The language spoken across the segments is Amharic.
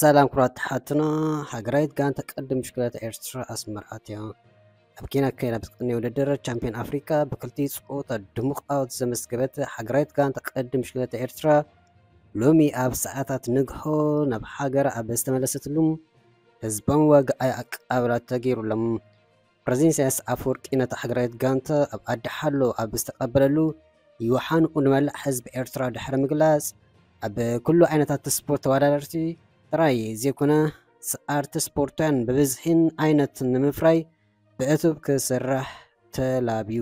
ሰላም ኩራት ተሓትና ሃገራዊት ጋንታ ቀድም ምሽክላት ኤርትራ ኣስመርዓት እያ። ኣብ ኬንያ ካይዳ ብዝቅኒ ውድድር ቻምፒዮን ኣፍሪካ ብክልቲኡ ፀወታ ድሙቕ ዓወት ዘመስገበት ሃገራዊት ጋንታ ቀድም ምሽክላት ኤርትራ ሎሚ ኣብ ሰዓታት ንግሆ ናብ ሃገራ ኣብ ዝተመለሰትሉ ህዝባዊ ወግዓዊ ኣቀባብላ ተገይሩሎም። ፕረዚደንት ኢሳያስ ኣፈወርቂ ነታ ሃገራዊት ጋንታ ኣብ ኣዲ ሓሎ ኣብ ዝተቐበለሉ ይወሓንኡ ንመላእ ህዝቢ ኤርትራ ድሕሪ ምግላፅ ኣብ ኩሉ ዓይነታት ስፖርት ተወዳደርቲ ጥራይ ዘይኮነ ሰኣርቲ ስፖርታውያን ብብዝሒን ዓይነት ንምፍራይ ብእቱብ ክስራሕ ተላብዩ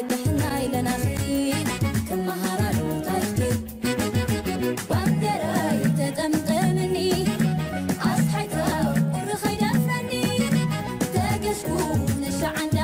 قدحنا إلى ناخدين كم مهارة وطايقتي وأقدر تتمتمني أصحيتها ورخينا فني تقشكو نشعنا